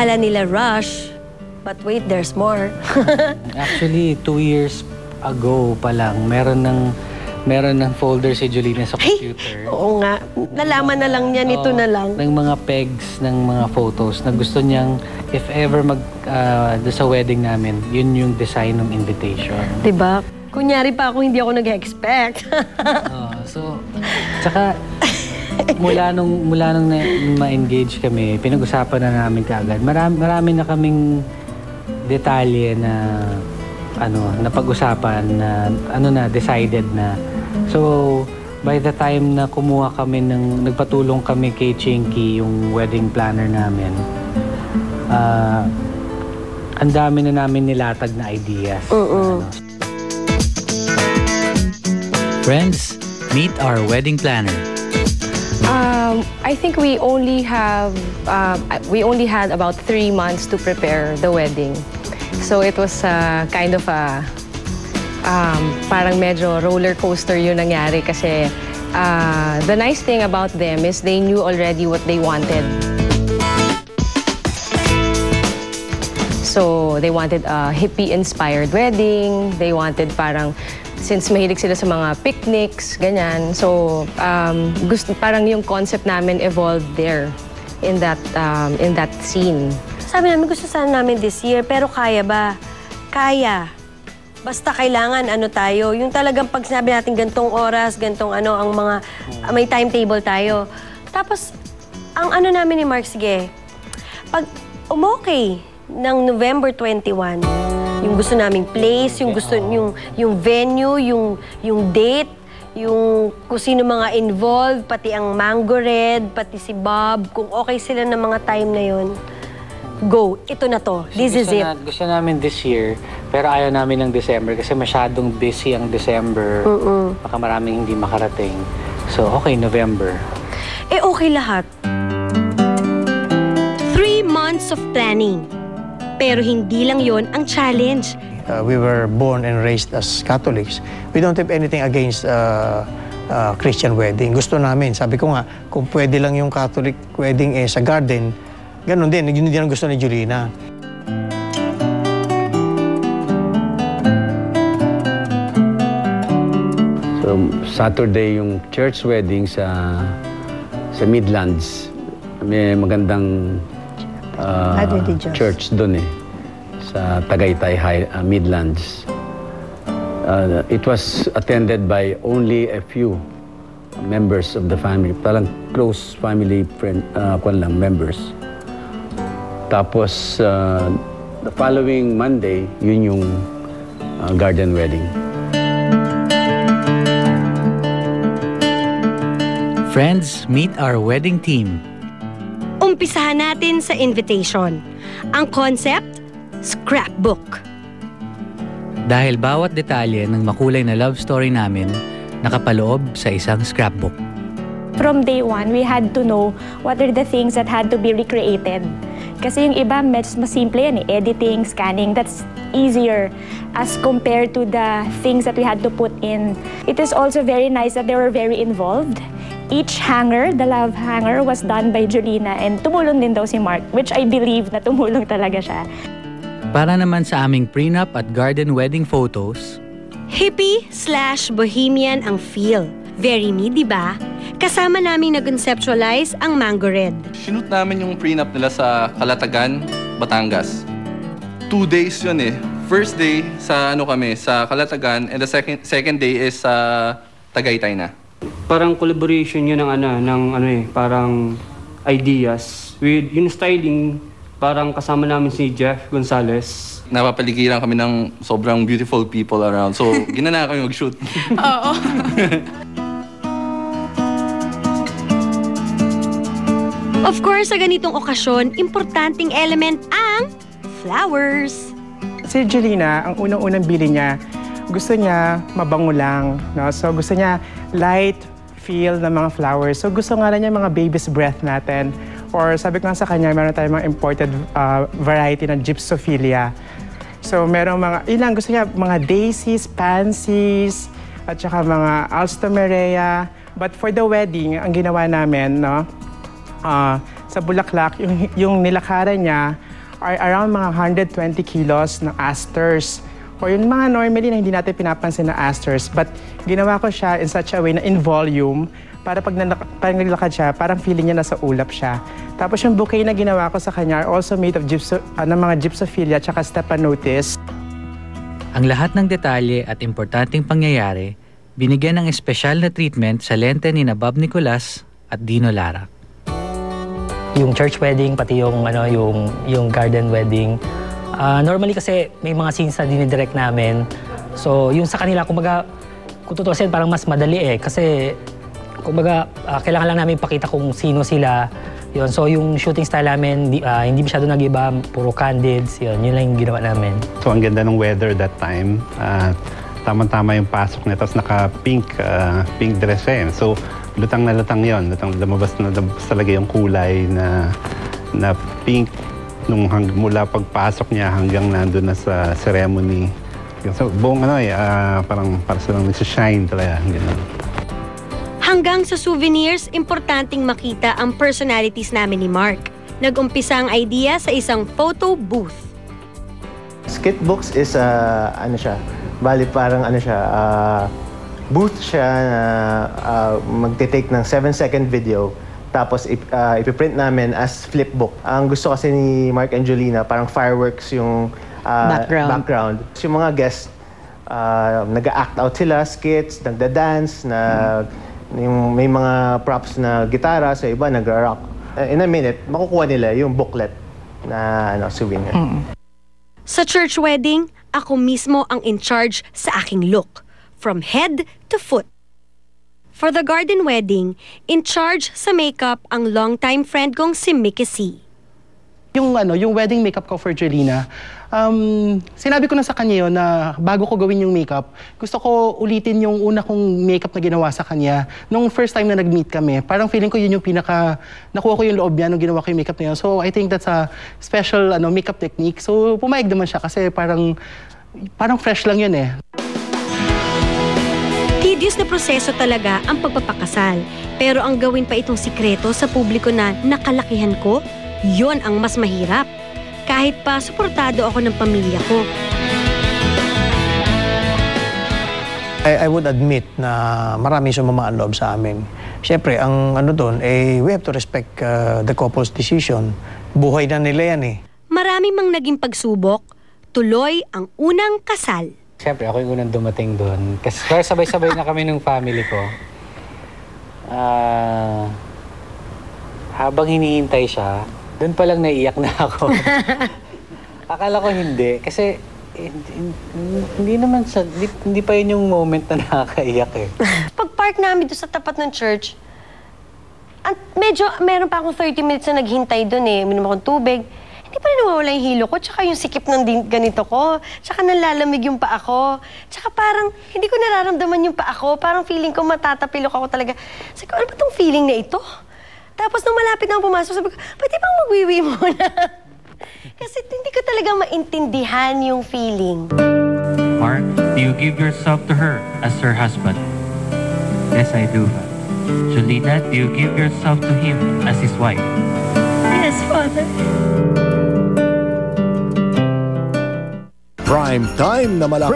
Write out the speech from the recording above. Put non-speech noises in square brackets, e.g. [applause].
Akala nila rush, but wait, there's more. [laughs] Actually, two years ago pa lang, meron ng meron ng folder si Jolina sa computer. Oo nga, nalaman na lang niya nito na lang. Ng mga pegs ng mga photos na gusto niyang if ever mag doon sa wedding namin, yun yung design ng invitation. Diba? Kunyari pa ako, hindi ako nag-expect. [laughs] Oo, so tsaka mula nung mula nung na, ma-engage kami, pinag-usapan na namin kaagad. Marami, marami na kaming detalye na ano, napag-usapan na ano na decided na. So by the time na kumuha kami ng nagpatulong kami kay Chinky yung wedding planner namin. ah ang dami na namin nilatag na ideas. Oo. Ano, Friends, meet our wedding planner. Um, I think we only have uh, we only had about three months to prepare the wedding, so it was uh, kind of a um, parang medyo roller coaster yung nangyari kasi uh, the nice thing about them is they knew already what they wanted. So they wanted a hippie-inspired wedding. They wanted parang since mahilig sila sa mga picnics, ganyan. So um, gusto parang yung concept namin evolved there in that um, in that scene. Sabi namin, gusto sana namin this year, pero kaya ba? Kaya. Basta kailangan ano tayo, yung talagang pag sinabi natin gantong oras, gantong ano, ang mga, ah, may timetable tayo. Tapos, ang ano namin ni Mark, sige, pag umokay ng November 21, yung gusto naming place, yung gusto, yung, yung venue, yung, yung date, yung kung sino mga involved, pati ang Mango Red, pati si Bob, kung okay sila ng mga time na yun, go. Ito na to. This is gusto it. Na, gusto namin this year, pero ayaw namin ng December kasi masyadong busy ang December. Baka maraming hindi makarating. So, okay, November. Eh, okay lahat. Three months of planning. Pero hindi lang yon ang challenge. Uh, we were born and raised as Catholics. We don't have anything against uh, uh, Christian wedding. Gusto namin, sabi ko nga, kung pwede lang yung Catholic wedding eh, sa garden, ganun din. Yun din ang gusto ni Julina. So, Saturday yung church wedding sa sa Midlands. May magandang Adventist. church doon eh sa Tagaytay High, ah, Midlands. Ah, it was attended by only a few members of the family. Parang close family friend uh, lang members. Tapos ah, the following Monday, yun yung ah, garden wedding. Friends, meet our wedding team. Umpisahan natin sa invitation. Ang concept, scrapbook. Dahil bawat detalye ng makulay na love story namin nakapaloob sa isang scrapbook. from day one, we had to know what are the things that had to be recreated. Kasi yung iba, medyo mas simple yan eh. Editing, scanning, that's easier as compared to the things that we had to put in. It is also very nice that they were very involved. Each hanger, the love hanger, was done by Julina and tumulong din daw si Mark, which I believe na tumulong talaga siya. Para naman sa aming prenup at garden wedding photos, Hippie slash bohemian ang feel. Very me, di ba? Kasama namin na-conceptualize ang Mango Red. Sinut namin yung prenup nila sa Kalatagan, Batangas. Two days yun eh. First day sa ano kami, sa Kalatagan, and the second second day is sa Tagaytay na. Parang collaboration yun ng ano, ng ano eh, parang ideas. With yung styling, parang kasama namin si Jeff Gonzalez. Napapaligiran kami ng sobrang beautiful people around. So, [laughs] ginana kami mag-shoot. [laughs] Of course, sa ganitong okasyon, importanteng element ang flowers. Si Jelena, ang unang-unang bili niya, gusto niya mabango lang. No? So gusto niya light feel ng mga flowers. So gusto nga niya mga baby's breath natin. Or sabi ko nga sa kanya, meron tayong mga imported uh, variety ng gypsophilia. So merong mga, ilang gusto niya, mga daisies, pansies, at saka mga alstomerea. But for the wedding, ang ginawa namin, no, ah, sa Bulaklak, yung, yung nilakaran niya are around mga 120 kilos ng asters. O yung mga normally na hindi natin pinapansin na asters. But ginawa ko siya in such a way na in volume para pag, naglalakad siya, parang feeling niya nasa ulap siya. Tapos yung bouquet na ginawa ko sa kanya are also made of gypso, ah, ng mga gypsophilia at stephanotis. Ang lahat ng detalye at importanteng pangyayari, binigyan ng espesyal na treatment sa lente ni na Bob Nicolas at Dino Lara. yung church wedding pati yung ano yung yung garden wedding. Ah, normally kasi may mga scenes na dinidirect namin. So yung sa kanila kumbaga kung tutusin parang mas madali eh kasi kumbaga ah, kailangan lang namin pakita kung sino sila. Yun. So yung shooting style namin di, ah, hindi masyado nag-iba, puro candids. Yun, yun lang yung ginawa namin. So ang ganda ng weather that time. At tama-tama yung pasok niya. Tapos naka-pink ah, pink dress eh. So lutang na lutang yon Lutang lumabas na lumabas talaga yung kulay na na pink nung hang, mula pagpasok niya hanggang nandun na sa ceremony. So buong ano eh, ah, parang para silang nagsishine talaga. Ganun. Hanggang sa souvenirs, importanteng makita ang personalities namin ni Mark. Nag-umpisa ang idea sa isang photo booth. Skitbooks is uh, ano siya, bali parang ano siya, uh, booth siya na uh, magte-take ng 7 second video tapos uh, ipiprint namin as flipbook. Ang gusto kasi ni Mark and Jolina, parang fireworks yung uh, Background. background. Yung mga guests, uh, nag-act out sila, skits, nagda-dance, na yung may mga props na gitara, sa iba nag-rock. Uh, in a minute, makukuha nila yung booklet na ano, souvenir. Sa church wedding, ako mismo ang in charge sa aking look. From head to foot. For the garden wedding, in charge sa makeup ang longtime friend kong si Mickey C. Yung ano, yung wedding makeup ko for Jelena, um, sinabi ko na sa kanya yun na bago ko gawin yung makeup, gusto ko ulitin yung una kong makeup na ginawa sa kanya. Nung first time na nag-meet kami, parang feeling ko yun yung pinaka, nakuha ko yung loob niya nung ginawa ko yung makeup na yun. So I think that's a special ano, makeup technique. So pumayag naman siya kasi parang, parang fresh lang yun eh. Tedious na proseso talaga ang pagpapakasal. Pero ang gawin pa itong sikreto sa publiko na nakalakihan ko, yon ang mas mahirap. Kahit pa suportado ako ng pamilya ko. I, I would admit na maraming sumama ang loob sa amin. Siyempre, ang ano doon, eh, we have to respect uh, the couple's decision. Buhay na nila yan eh. Marami mang naging pagsubok, tuloy ang unang kasal. Siyempre, ako yung unang dumating doon. Kasi kaya sabay-sabay na kami ng family ko. Ah... habang hinihintay siya, doon pa lang naiiyak na ako. [laughs] Akala ko hindi. Kasi hindi, hindi naman sa... Hindi, hindi pa yun yung moment na nakakaiyak eh. [laughs] Pag-park namin doon sa tapat ng church, at medyo, meron pa akong 30 minutes na naghintay doon eh. Minom akong tubig. Pa rin nawawala yung hilo ko, tsaka yung sikip ng din, ganito ko, tsaka nalalamig yung paa ko. Tsaka parang, hindi ko nararamdaman yung paa ko. Parang feeling ko matatapilok ako talaga. Sabi ko, ano ba tong feeling na ito? Tapos nung malapit na ako pumasok, sabi ko, pwede bang magwiwi [laughs] muna? Kasi hindi ko talaga maintindihan yung feeling. Mark, do you give yourself to her as her husband? Yes, I do. Julina, do you give yourself to him as his wife? Yes, Father. Prime time na mala